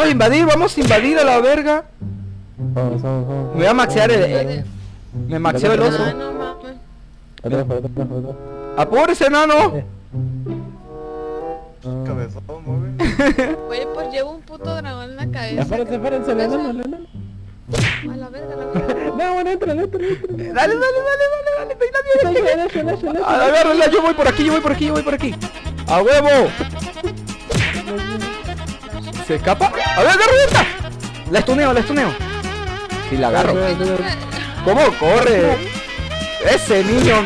Vamos a invadir, vamos a invadir a la verga. Vamos, vamos, vamos. Me voy a maxear el... eh, me maxeo el Ah, oso. Atrás, atrás, atrás. ¡Apúrese, enano! Eh. Ah. Cabezón, mueve. Pues llevo un puto dragón en la cabeza. Espérense, espérense, enano, enano. A la verga, la verga. No, bueno, entra, entra, entra. Dale, dale, dale, dale, dale. Dale, dale. Ah, Agárrala, yo voy por aquí, yo voy por aquí, yo voy por aquí. ¡A huevo! ¿Se escapa? ¡A ver, esta! La estuneo, la estuneo. Sí, la agarro. ¿Cómo corre? Ese niño.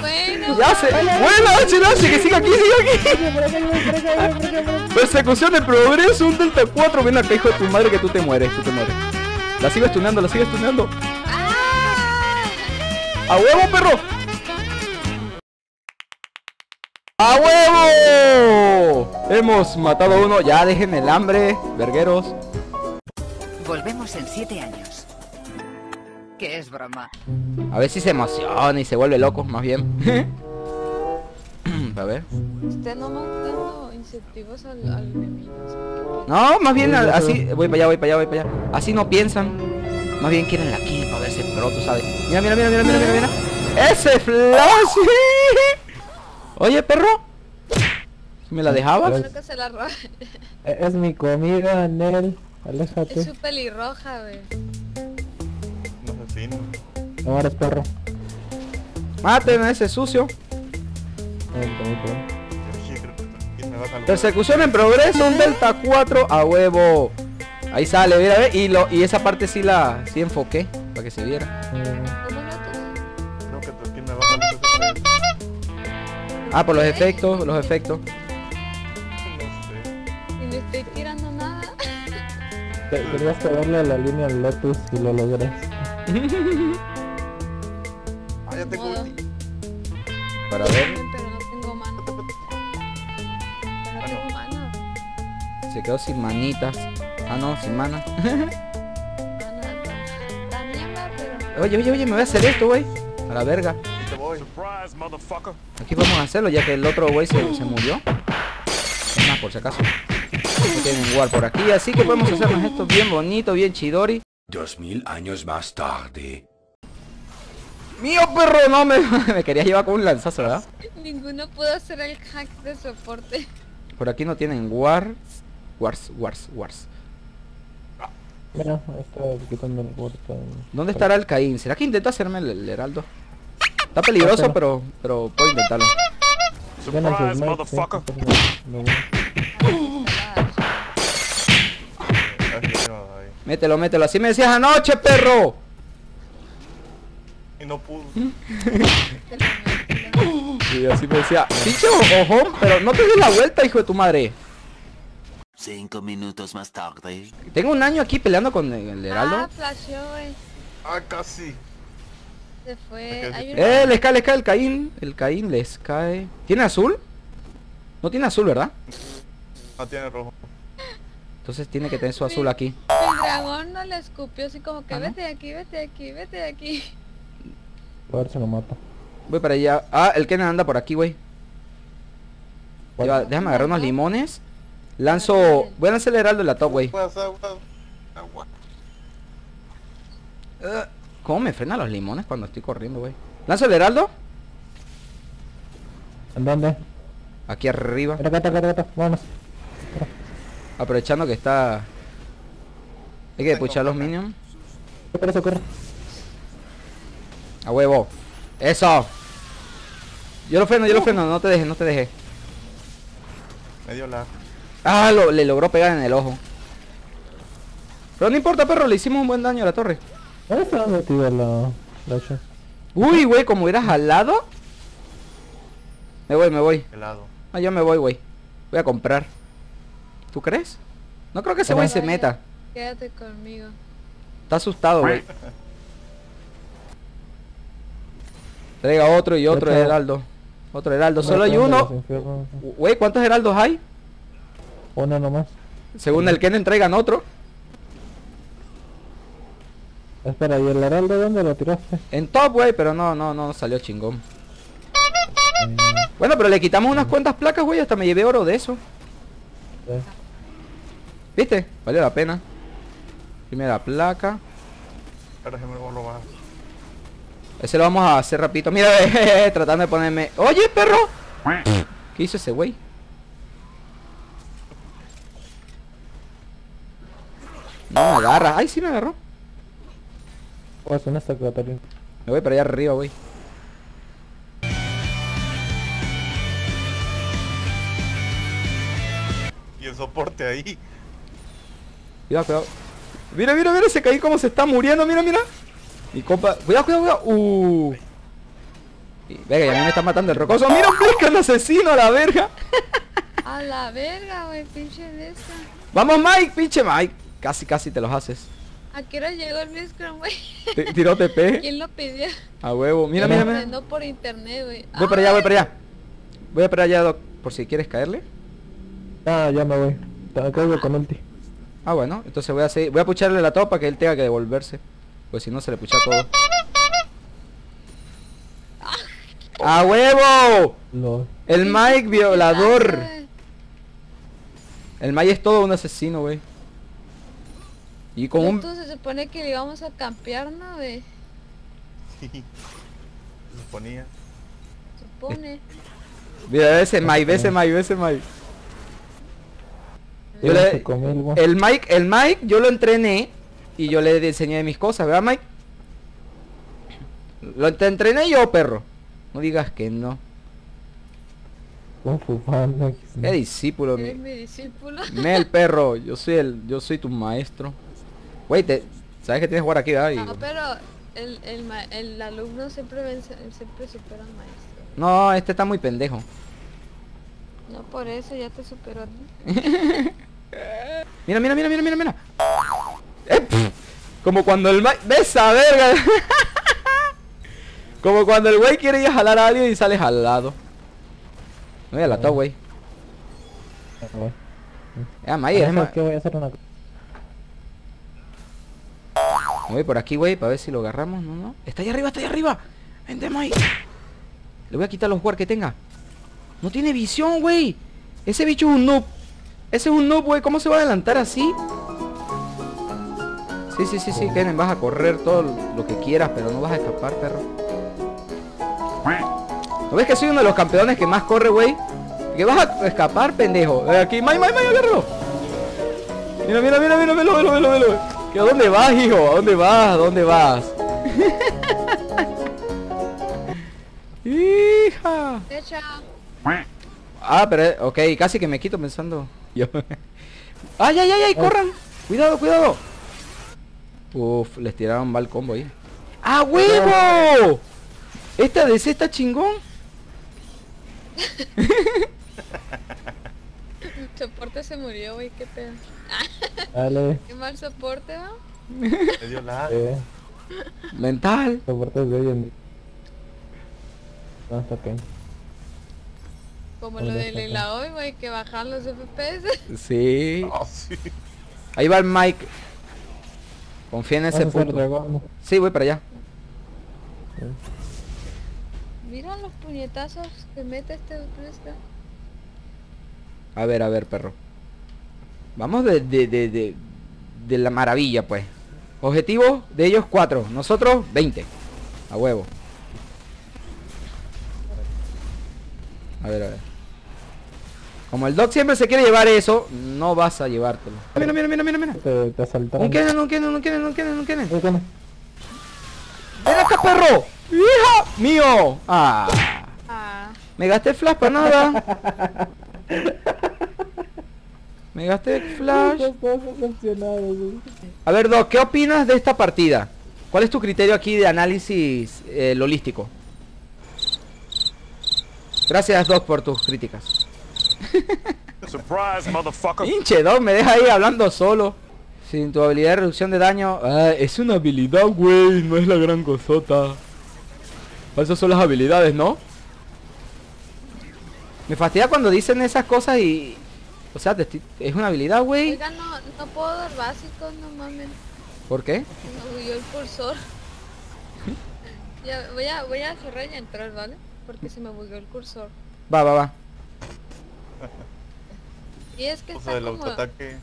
Bueno, Ya se. Bueno, H, H, que siga aquí, siga aquí. Persecución de progreso, un Delta 4. Ven acá, hijo de tu madre, que tú te mueres, tú te mueres. La sigo estuneando, la sigo estuneando. ¡A huevo, perro! ¡A huevo! Hemos matado a uno. Ya dejen el hambre, vergueros. Volvemos en siete años. Que es broma. A ver si se emociona y se vuelve loco, más bien. a ver. usted no más dando incentivos al, al enemigo. No, más bien así. Voy para allá, voy para allá, voy para allá. Así no piensan. Más bien quieren la kill para verse pro, tú sabes. Mira, mira, mira, mira, mira, mira, mira. ¡Ese flash! Oye, perro. ¿Me la dejabas? Creo que se la roba. Es mi comida, Nel. Es Aléjate. su pelirroja, güey. Un asesino. No eres perro. Maten a ese sucio. Persecución en progreso, un Delta 4 a huevo. Ahí sale, mira, ve. Y, lo, y esa parte sí la sí enfoqué para que se viera. Ah, por los efectos, los efectos. Te- Tenías que darle a la línea al Lotus y lo logras. Ah, ya tengo Modo. ulti. Para ver. Pero no tengo mano. Pero no tengo mano. Se quedó sin manitas. Ah, no, sin mana. Mano, También va, pero... Oye, oye, oye, me voy a hacer esto, güey. A la verga. Aquí vamos a hacerlo ya que el otro güey se, se murió. Es más, por si acaso. No tienen war por aquí, así que podemos hacernos esto bien bonito, bien chidori. Dos mil años más tarde. ¡Mío, perro! No, me, me querías llevar con un lanzazo, ¿verdad? Ninguno pudo hacer el hack de soporte. Por aquí no tienen wars. Wars, wars, wars. Mira. ¿Dónde estará el Caín? ¿Será que intenta hacerme el, el heraldo? Está peligroso, pero, pero puedo intentarlo. Gana su Mételo, mételo. Así me decías anoche, perro. Y no pudo. Y así me decía, pinche ojo, pero no te des la vuelta, hijo de tu madre. Cinco minutos más tarde. Tengo un año aquí peleando con el heraldo. Ah, flasheó. Ah, casi. Se fue. Hay. Eh, les cae, les cae el Caín. El Caín les cae. ¿Tiene azul? No tiene azul, ¿verdad? No tiene rojo. Entonces tiene que tener su azul aquí. El dragón no le escupió así como que Ah, ¿no? vete de aquí, vete de aquí, vete de aquí. A ver si lo mata. Voy para allá. Ah, el Kenan anda por aquí, güey. Déjame agarrar unos limones. Lanzo... Voy a lanzar el heraldo en la top, güey. Eh, ¿Cómo me frenan los limones cuando estoy corriendo, güey? ¿Lanzo el heraldo? ¿En dónde? Aquí arriba. Acá. Aprovechando que está... Hay que puchar los minions. Corre, eso, corre. A huevo. Eso. Yo lo freno, yo lo freno. No te dejes, no te dejes. Medio lag. Ah, lo- le logró pegar en el ojo. Pero no importa, perro. Le hicimos un buen daño a la torre. ¿Dónde está metida la... la chef? Uy, güey, como hubieras jalado. Me voy, me voy. Helado. Ah, yo me voy, güey. Voy a comprar. ¿Tú crees? No creo que ese güey se meta. Quédate conmigo. Está asustado, güey. Traiga otro y otro Otra. heraldo. Otro heraldo. Solo hay uno. Güey, ¿cuántos heraldos hay? Uno nomás. Según el Kennen traigan otro. Espera, ¿y el heraldo dónde lo tiraste? En top, güey, pero no, no, no salió chingón. Eh, Bueno, pero le quitamos unas cuantas placas, güey, hasta me llevé oro de eso. eh. ¿Viste? Valió la pena. Primera placa. Ahora se me lo más. Ese lo vamos a hacer rapidito. Mira, tratando de ponerme... ¡Oye, perro! ¿Qué hizo ese güey? No me agarra. ¡Ay, sí me agarró! Pues. Me voy para allá arriba, güey. Y el soporte ahí. Cuidado, cuidado. Mira, mira, mira ese caí como se está muriendo, mira, mira. Mi compa. Cuidado, cuidado, cuidado. Uh. Y, Venga, y a mí me está matando el rocoso. Mira, que un asesino a la verga. A la verga, güey, pinche de esta. Vamos, Mike, pinche Mike. Casi, casi te los haces. ¿A qué hora llegó el güey? T- Tiró TP. ¿Quién lo pidió? A huevo. Mira, mira, mira. No por internet, güey. Voy para allá, voy para allá. Voy para allá, Doc. Por si quieres caerle. Ah, ya me voy. Te caigo con ulti. Ah, bueno. Entonces voy a seguir. Voy a pucharle la topa que él tenga que devolverse. Pues si no se le pucha todo. ¡A huevo! El Mike violador. El Mike es todo un asesino, güey. Y con un... Se supone que le íbamos a campear, ¿no, güey? Sí. Lo ponía. Supone. Mira ese Mike, ese Mike, ese Mike. Yo le- el Mike, el Mike, yo lo entrené y yo le enseñé mis cosas, ¿verdad, Mike? Lo te entrené yo, perro. No digas que no. Kung Fu Panda. Qué discípulo, Eres mi. mi discípulo. Me el perro, yo soy el, yo soy tu maestro. Güey, te, sabes que tienes que jugar aquí, ¿verdad? Y- No, pero el, el, el alumno siempre vence, siempre supera al maestro. No, este está muy pendejo. No por eso ya te superó. a. Mira, mira, mira, mira, mira, mira. Eh, como cuando el. ¡Ves a verga! Como cuando el güey quiere ir a jalar a alguien y sale jalado. No, ya la ató, güey. Ah, bueno. Ya, Mike, es ¿Sabes más... qué? Voy a hacer una voy por aquí, güey, para ver si lo agarramos. No, no. Está allá arriba, está allá arriba. Vente, Mike. Le voy a quitar los jugar que tenga. No tiene visión, güey. Ese bicho es un noob. Ese es un noob, güey. ¿Cómo se va a adelantar así? Sí, sí, sí, sí, Kenen. Vas a correr todo lo que quieras, pero no vas a escapar, perro. ¿No ves que soy uno de los campeones que más corre, güey? Que vas a escapar, pendejo. Eh, Aquí, Mike, Mike, Mike, agárralo. Mira, mira, mira, mira, velo, velo, velo, velo. ¿Que ¿A dónde vas, hijo? ¿A dónde vas? ¿A dónde vas? Hija. Ah, pero, eh, ok, casi que me quito pensando. Yo. ¡Ay, ay, ay, ay! ¡Corran! ¡Cuidado, cuidado! Uf, les tiraron mal combo ahí. ¡Ah, huevo! Esta DC está chingón. Soporte se murió, güey, qué pedo. Dale. Qué mal soporte, ¿no? Me dio la... Eh, Mental. soportes de hoy en día. No, está bien. Como lo de jefe. Leila hoy, güey, que bajan los FPS. Sí. Oh, sí. Ahí va el Mike. Confía en ese dragón. Sí, voy para allá. Mira los puñetazos que mete este Blitzcrank. A ver, a ver, perro. Vamos de, de, de, de, de la maravilla, pues. Objetivo de ellos 4. Nosotros 20. A huevo. A ver, a ver. Como el Doc siempre se quiere llevar eso, no vas a llevártelo. Mira, mira, mira, mira, mira. Te, te asaltaron. Un Kennen, un Kennen, un Kennen, un Kennen, un Kennen. Eh. ¡Ven acá, perro! ¡Hija! ¡Mío! ¡Ah! Ah, Me gasté el flash para nada. Me gasté el flash. A ver, Doc, ¿qué opinas de esta partida? ¿Cuál es tu criterio aquí de análisis eh, lolístico? Gracias, Doc, por tus críticas. Surprise, motherfucker. Hinche, Doc, me deja ahí hablando solo. Sin tu habilidad de reducción de daño. Ah, es una habilidad, güey, no es la gran cosota. Esas son las habilidades, ¿no? Me fastidia cuando dicen esas cosas y... O sea, te estoy- es una habilidad, güey. oiga, no, no puedo dar básicos, no mames. ¿Por qué? Me bugueó el cursor. ya, voy a, voy a cerrar y entrar, ¿vale? Porque se me bugueó el cursor. Va, va, va. Y es que O está sea, el como... autoataque.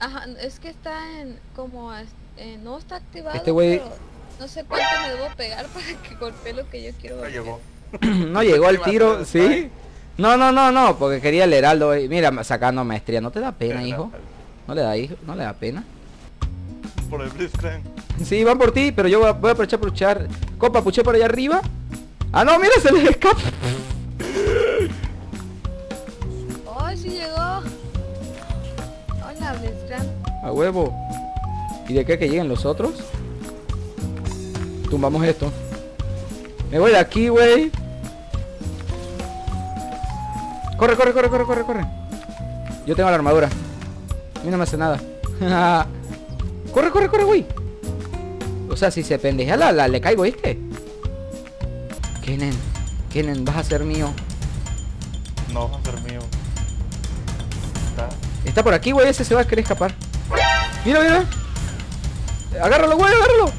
Ajá, es que está en como eh, no está activado. Este güey- pero No sé cuánto me debo pegar para que golpee lo que yo quiero golpear. llegó. no llegó al ¿Qué va a tiro? ¿sí? No, no, no, no, porque quería el heraldo. Mira, sacando maestría. ¿No te da pena, hijo? No le da, hijo, no le da pena. Por el Blitzcrank. Sí, van por ti, pero yo voy a, voy a aprovechar por luchar. Copa, puché por allá arriba. Ah, no, mira, se les escapa. A huevo. ¿Y de qué que lleguen los otros? Tumbamos esto. Me voy de aquí, güey. Corre, corre, corre, corre, corre, corre. Yo tengo la armadura. A mí no me hace nada. corre, corre, corre, güey. O sea, si se pendejea la, la- le caigo, ¿viste? Kenen, Kenen, vas a ser mío. No va a ser mío. Está. Está por aquí, güey, ese se va a querer escapar. Mira, mira. Agárralo, güey, agárralo.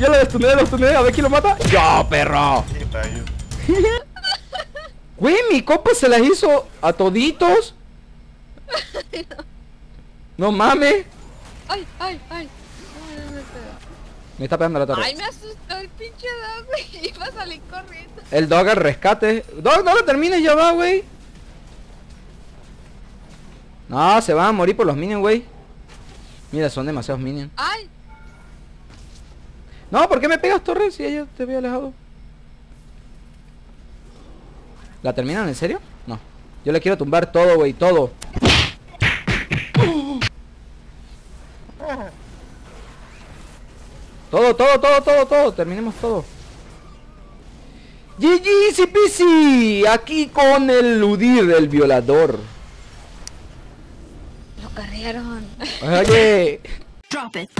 Ya lo destuné, lo destuné, a ver quién lo mata. ¡Yo, perro! Güey, mi compa se las hizo a toditos. No mames. ¡Ay, ay, ay! Me está pegando la torre. ¡Ay, me asustó el pinche dog, güey! Iba a salir corriendo. El dog al rescate. Dog, no lo termines, ya va, güey. No, se van a morir por los minions, güey. Mira, son demasiados minions. ¡Ay! No, ¿por qué me pegas, Torres? Si ella te había alejado. ¿La terminan en serio? No. Yo le quiero tumbar todo, güey, todo. Todo, todo, todo, todo, todo. Terminemos todo. GG, easy peasy. Aquí con el Udir, el violador. Carrearon. Oye. Drop it.